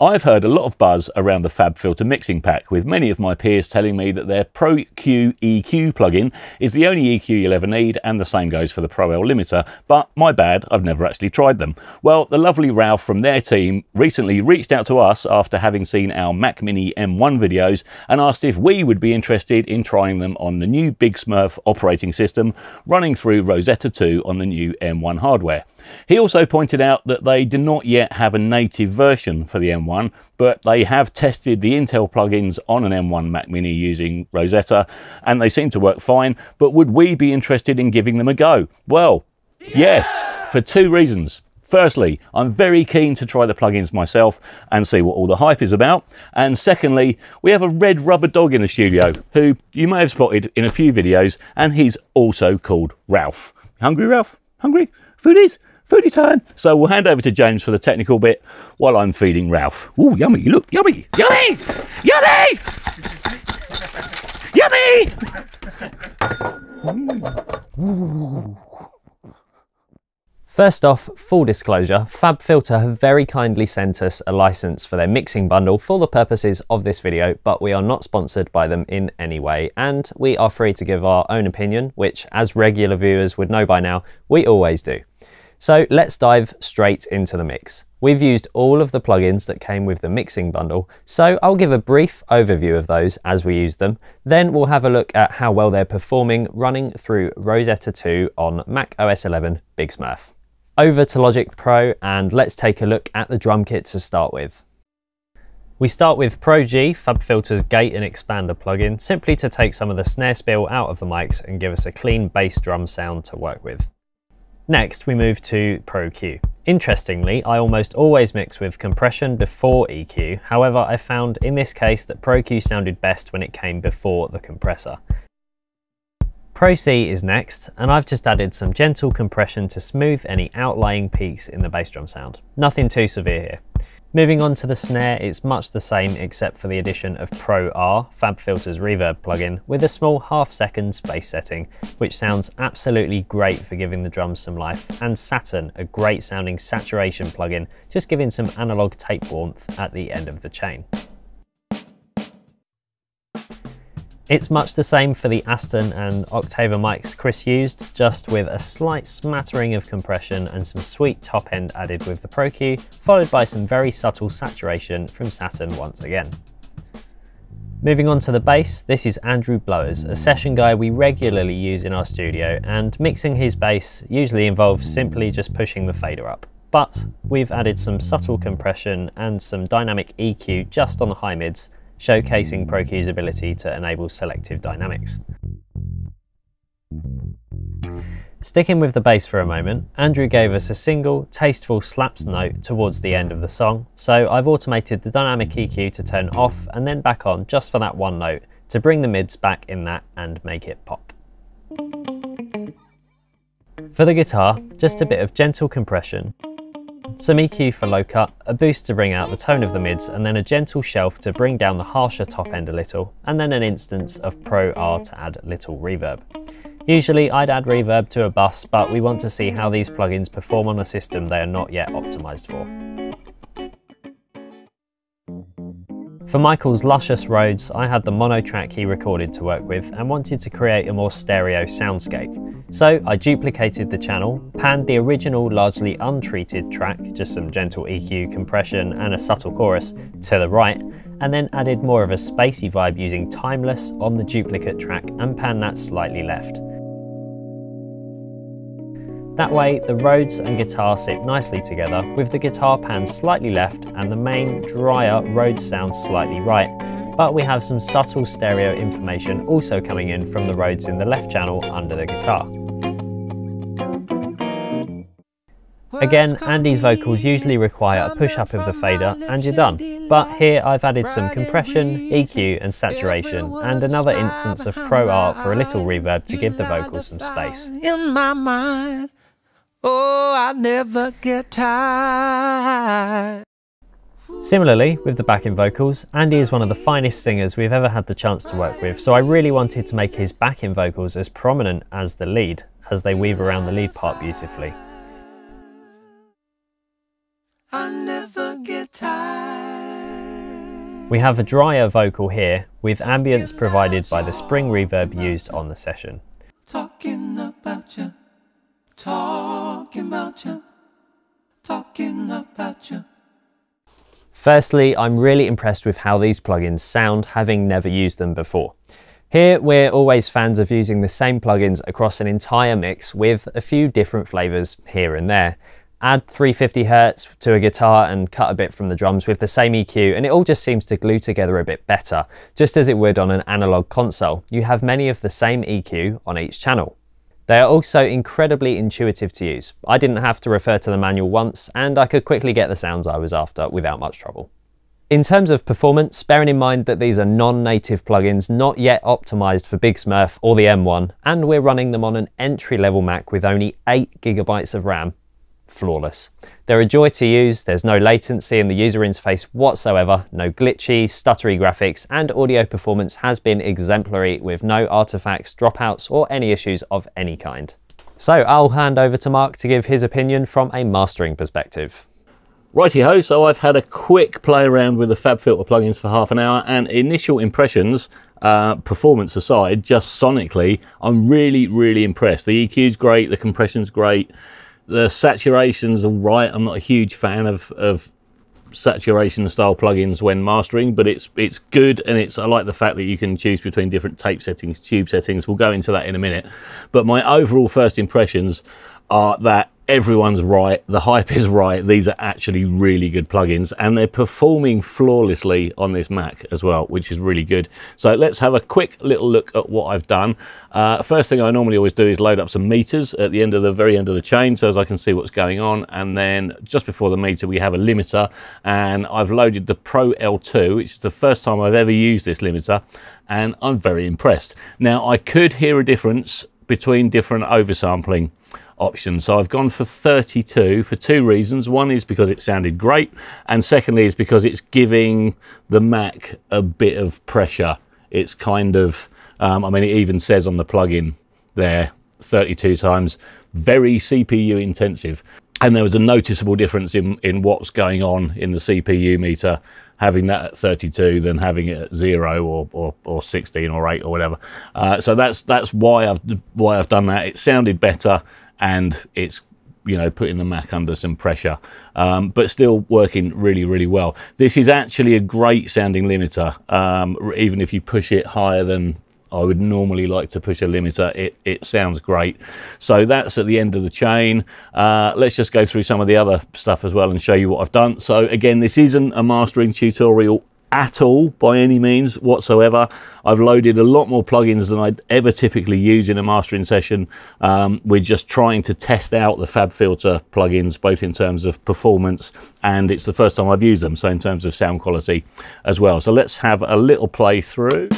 I've heard a lot of buzz around the FabFilter mixing pack, with many of my peers telling me that their Pro Q EQ plugin is the only EQ you'll ever need, and the same goes for the Pro L limiter, but my bad, I've never actually tried them. Well, the lovely Ralph from their team recently reached out to us after having seen our Mac Mini M1 videos and asked if we would be interested in trying them on the new Big Smurf operating system running through Rosetta 2 on the new M1 hardware. He also pointed out that they do not yet have a native version for the M1, but they have tested the Intel plugins on an M1 Mac Mini using Rosetta, and they seem to work fine, but would we be interested in giving them a go? Well, yes, for two reasons. Firstly, I'm very keen to try the plugins myself and see what all the hype is about. And secondly, we have a red rubber dog in the studio who you may have spotted in a few videos, and he's also called Ralph. Hungry, Ralph? Hungry? Foodies? Foodie time. So we'll hand over to James for the technical bit while I'm feeding Ralph. Ooh, yummy, look, yummy, yummy, yummy, yummy. First off, full disclosure, FabFilter have very kindly sent us a license for their mixing bundle for the purposes of this video, but we are not sponsored by them in any way, and we are free to give our own opinion, which, as regular viewers would know by now, we always do. So let's dive straight into the mix. We've used all of the plugins that came with the mixing bundle, so I'll give a brief overview of those as we use them. Then we'll have a look at how well they're performing running through Rosetta 2 on Mac OS 11 Big Smurf. Over to Logic Pro and let's take a look at the drum kit to start with. We start with Pro G, FabFilter's gate and expander plugin, simply to take some of the snare spill out of the mics and give us a clean bass drum sound to work with. Next, we move to Pro Q. Interestingly, I almost always mix with compression before EQ. However, I found in this case that Pro Q sounded best when it came before the compressor. Pro C is next, and I've just added some gentle compression to smooth any outlying peaks in the bass drum sound. Nothing too severe here. Moving on to the snare, it's much the same except for the addition of Pro R, FabFilter's reverb plugin, with a small half second space setting, which sounds absolutely great for giving the drums some life, and Saturn, a great sounding saturation plugin, just giving some analog tape warmth at the end of the chain. It's much the same for the Aston and Oktava mics Chris used, just with a slight smattering of compression and some sweet top end added with the Pro Q, followed by some very subtle saturation from Saturn once again. Moving on to the bass, this is Andrew Blowers, a session guy we regularly use in our studio, and mixing his bass usually involves simply just pushing the fader up. But we've added some subtle compression and some dynamic EQ just on the high mids showcasing ProQ's ability to enable selective dynamics. Sticking with the bass for a moment, Andrew gave us a single, tasteful slaps note towards the end of the song, so I've automated the dynamic EQ to turn off and then back on just for that one note to bring the mids back in that and make it pop. For the guitar, just a bit of gentle compression, some EQ for low cut, a boost to bring out the tone of the mids, and then a gentle shelf to bring down the harsher top end a little, and then an instance of Pro R to add little reverb. Usually I'd add reverb to a bus, but we want to see how these plugins perform on a system they are not yet optimized for. For Michael's luscious Rhodes, I had the mono track he recorded to work with and wanted to create a more stereo soundscape. So I duplicated the channel, panned the original largely untreated track, just some gentle EQ, compression and a subtle chorus, to the right, and then added more of a spacey vibe using Timeless on the duplicate track and panned that slightly left. That way, the Rhodes and guitar sit nicely together, with the guitar pan slightly left and the main, drier Rhodes sound slightly right, but we have some subtle stereo information also coming in from the Rhodes in the left channel under the guitar. Again, Andy's vocals usually require a push up of the fader and you're done. But here I've added some compression, EQ and saturation and another instance of Pro R for a little reverb to give the vocals some space. In my mind, Oh, I never get tired. Similarly, with the backing vocals, Andy is one of the finest singers we've ever had the chance to work with, so I really wanted to make his backing vocals as prominent as the lead, as they weave around the lead part beautifully. I never get tired. We have a drier vocal here with ambience provided by the spring reverb used on the session. Talking about you, talking about you. Firstly, I'm really impressed with how these plugins sound having never used them before. Here, we're always fans of using the same plugins across an entire mix with a few different flavors here and there add 350 hertz to a guitar and cut a bit from the drums with the same EQ and it all just seems to glue together a bit better, just as it would on an analog console. You have many of the same EQ on each channel. They are also incredibly intuitive to use. I didn't have to refer to the manual once and I could quickly get the sounds I was after without much trouble. In terms of performance, bearing in mind that these are non-native plugins not yet optimized for Big Smurf or the M1, and we're running them on an entry-level Mac with only 8GB of RAM, flawless. They're a joy to use, there's no latency in the user interface whatsoever, no glitchy, stuttery graphics, and audio performance has been exemplary with no artifacts, dropouts, or any issues of any kind. So I'll hand over to Mark to give his opinion from a mastering perspective. Righty ho, so I've had a quick play around with the FabFilter plugins for half an hour and initial impressions, uh, performance aside, just sonically, I'm really, really impressed. The EQ's great, the compression's great, the saturation's all right. I'm not a huge fan of, of saturation style plugins when mastering, but it's it's good and it's I like the fact that you can choose between different tape settings, tube settings. We'll go into that in a minute. But my overall first impressions are that everyone's right, the hype is right, these are actually really good plugins and they're performing flawlessly on this Mac as well, which is really good. So let's have a quick little look at what I've done. Uh, first thing I normally always do is load up some meters at the end of the very end of the chain so as I can see what's going on and then just before the meter we have a limiter and I've loaded the Pro L2 which is the first time I've ever used this limiter and I'm very impressed. Now I could hear a difference between different oversampling option. So I've gone for 32 for two reasons. One is because it sounded great, and secondly is because it's giving the Mac a bit of pressure. It's kind of, um, I mean, it even says on the plugin there 32 times, very CPU intensive. And there was a noticeable difference in, in what's going on in the CPU meter having that at 32 than having it at zero or, or, or 16 or 8 or whatever. Uh, so that's that's why I've why I've done that. It sounded better and it's you know putting the Mac under some pressure, um, but still working really really well. This is actually a great sounding limiter, um, even if you push it higher than I would normally like to push a limiter. It, it sounds great. So that's at the end of the chain. Uh, let's just go through some of the other stuff as well and show you what I've done. So again, this isn't a mastering tutorial at all by any means whatsoever. I've loaded a lot more plugins than I'd ever typically use in a mastering session. Um, we're just trying to test out the FabFilter plugins, both in terms of performance and it's the first time I've used them, so in terms of sound quality as well. So let's have a little play through.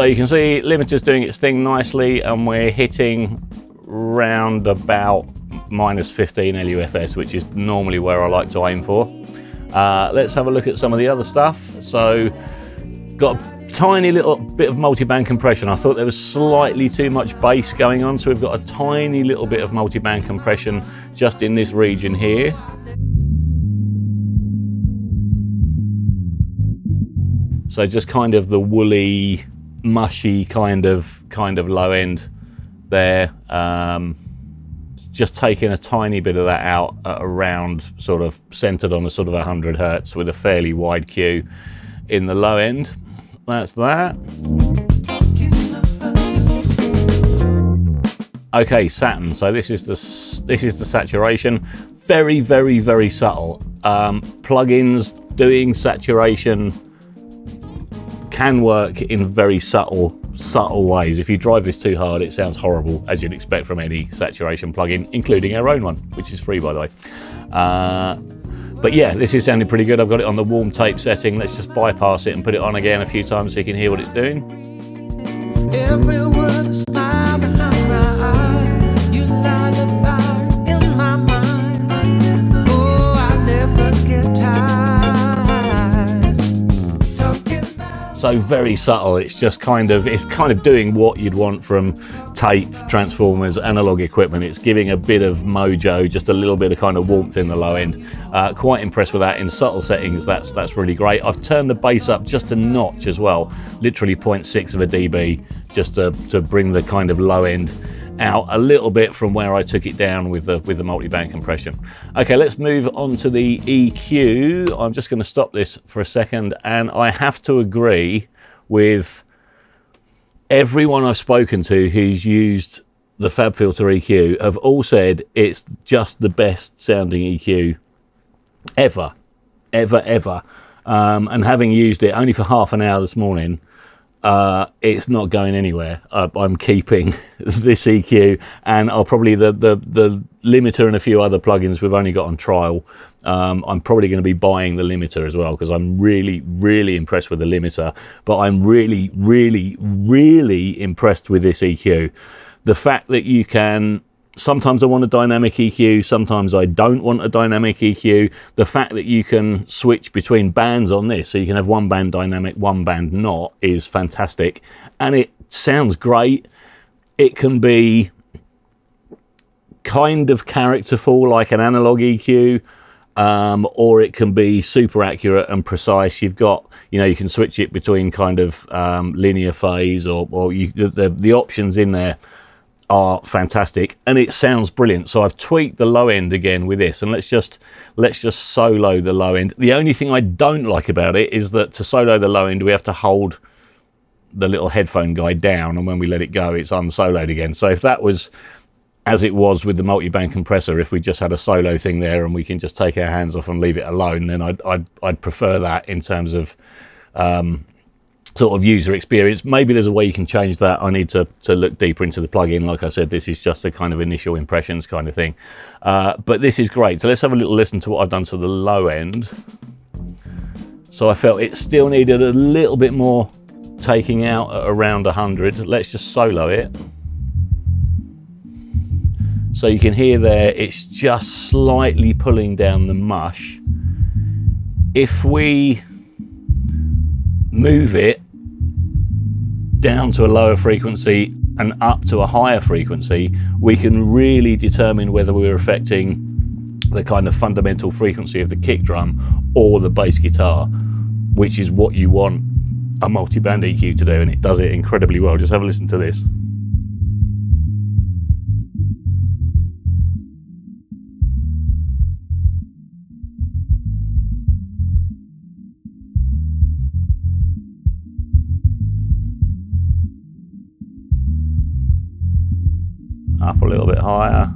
So you can see limiter's doing its thing nicely and we're hitting round about minus 15 LUFS, which is normally where I like to aim for. Uh, let's have a look at some of the other stuff. So got a tiny little bit of multi-band compression. I thought there was slightly too much bass going on, so we've got a tiny little bit of multi-band compression just in this region here. So just kind of the woolly mushy kind of kind of low end there. Um, just taking a tiny bit of that out around sort of centered on a sort of 100 hertz with a fairly wide Q in the low end. That's that. Okay, Saturn. So this is the this is the saturation. Very, very, very subtle. Um, plugins doing saturation can work in very subtle, subtle ways. If you drive this too hard, it sounds horrible, as you'd expect from any saturation plugin, including our own one, which is free, by the way. Uh, but yeah, this is sounding pretty good. I've got it on the warm tape setting. Let's just bypass it and put it on again a few times so you can hear what it's doing. So very subtle. It's just kind of it's kind of doing what you'd want from tape, transformers, analog equipment. It's giving a bit of mojo, just a little bit of kind of warmth in the low end. Uh, quite impressed with that in subtle settings. That's that's really great. I've turned the bass up just a notch as well, literally 0.6 of a dB, just to to bring the kind of low end out a little bit from where I took it down with the with the multi-band compression. Okay, let's move on to the EQ. I'm just going to stop this for a second, and I have to agree with everyone I've spoken to who's used the FabFilter EQ have all said it's just the best sounding EQ ever, ever, ever. Um, and having used it only for half an hour this morning, uh, it's not going anywhere. Uh, I'm keeping this EQ, and I'll probably the, the the limiter and a few other plugins we've only got on trial. Um, I'm probably going to be buying the limiter as well because I'm really really impressed with the limiter. But I'm really really really impressed with this EQ. The fact that you can sometimes I want a dynamic EQ, sometimes I don't want a dynamic EQ. The fact that you can switch between bands on this, so you can have one band dynamic, one band not, is fantastic. And it sounds great. It can be kind of characterful like an analog EQ, um, or it can be super accurate and precise. You've got, you know, you can switch it between kind of um, linear phase or, or you, the, the, the options in there are fantastic and it sounds brilliant. So I've tweaked the low end again with this and let's just let's just solo the low end. The only thing I don't like about it is that to solo the low end we have to hold the little headphone guy down and when we let it go it's unsoloed again. So if that was as it was with the multi-band compressor if we just had a solo thing there and we can just take our hands off and leave it alone then I'd, I'd, I'd prefer that in terms of um, sort of user experience. Maybe there's a way you can change that. I need to, to look deeper into the plugin. Like I said, this is just a kind of initial impressions kind of thing. Uh, but this is great. So let's have a little listen to what I've done to the low end. So I felt it still needed a little bit more taking out at around 100. Let's just solo it. So you can hear there, it's just slightly pulling down the mush. If we move it down to a lower frequency and up to a higher frequency, we can really determine whether we're affecting the kind of fundamental frequency of the kick drum or the bass guitar, which is what you want a multi-band EQ to do, and it does it incredibly well. Just have a listen to this. Little bit higher.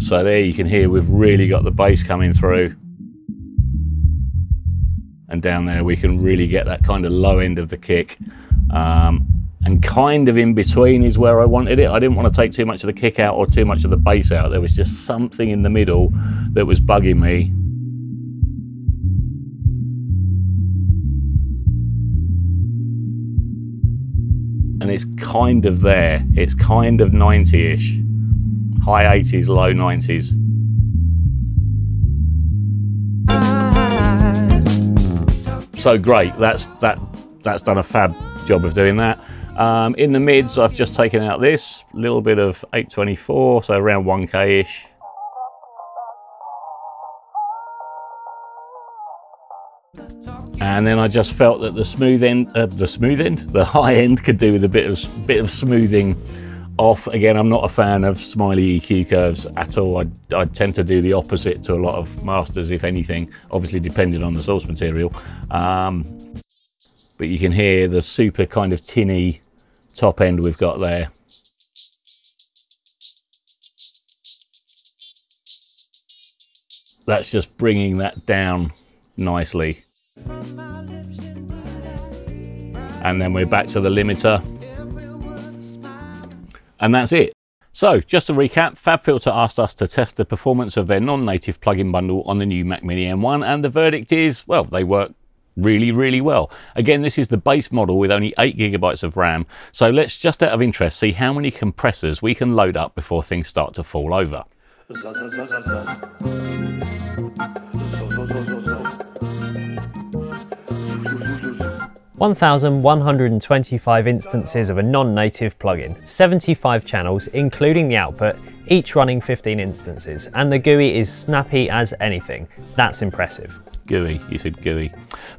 So there you can hear we've really got the bass coming through. And down there we can really get that kind of low end of the kick. Um, and kind of in between is where I wanted it. I didn't want to take too much of the kick out or too much of the bass out. There was just something in the middle that was bugging me. And it's kind of there. It's kind of 90-ish, high 80s, low 90s. So great, that's that that's done a fab job of doing that. Um, in the mids, I've just taken out this little bit of 824, so around 1k-ish. And then I just felt that the smooth end, uh, the smooth end, the high end could do with a bit of bit of smoothing off. Again, I'm not a fan of smiley EQ curves at all. I, I tend to do the opposite to a lot of masters, if anything, obviously depending on the source material. Um, but you can hear the super kind of tinny top end we've got there. That's just bringing that down nicely. And then we're back to the limiter. And that's it. So, just to recap, FabFilter asked us to test the performance of their non-native plugin bundle on the new Mac Mini M1, and the verdict is, well, they work really, really well. Again, this is the base model with only 8 gigabytes of RAM, so let's just out of interest see how many compressors we can load up before things start to fall over. 1,125 instances of a non-native plugin, 75 channels including the output, each running 15 instances, and the GUI is snappy as anything. That's impressive. GUI, you said GUI.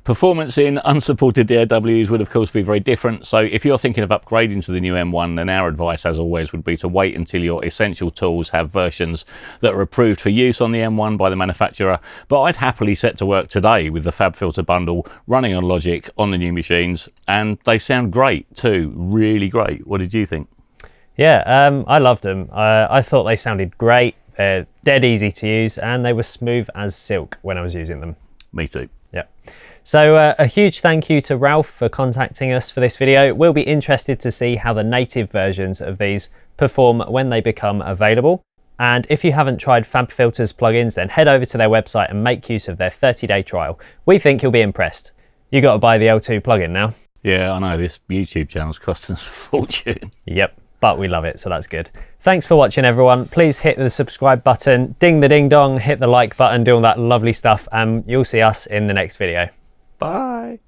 Performance in unsupported DAWs would of course be very different, so if you're thinking of upgrading to the new M1, then our advice as always would be to wait until your essential tools have versions that are approved for use on the M1 by the manufacturer, but I'd happily set to work today with the FabFilter bundle running on Logic on the new machines, and they sound great too, really great. What did you think? Yeah, um, I loved them. Uh, I thought they sounded great. They're dead easy to use and they were smooth as silk when I was using them. Me too. Yeah. So uh, a huge thank you to Ralph for contacting us for this video. We'll be interested to see how the native versions of these perform when they become available. And if you haven't tried FabFilter's plugins, then head over to their website and make use of their 30-day trial. We think you'll be impressed. You got to buy the L2 plugin now. Yeah, I know this YouTube channel's costing us a fortune. Yep but we love it, so that's good. Thanks for watching, everyone. Please hit the subscribe button, ding the ding dong, hit the like button, do all that lovely stuff, and you'll see us in the next video. Bye.